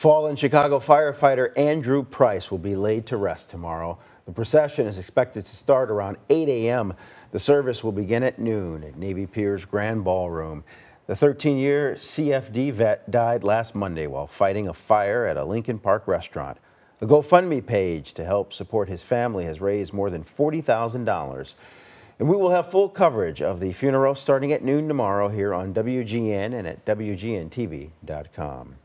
Fallen Chicago firefighter Andrew Price will be laid to rest tomorrow. The procession is expected to start around 8 a.m. The service will begin at noon at Navy Pier's Grand Ballroom. The 13-year CFD vet died last Monday while fighting a fire at a Lincoln Park restaurant. A GoFundMe page to help support his family has raised more than $40,000. And we will have full coverage of the funeral starting at noon tomorrow here on WGN and at WGNTV.com.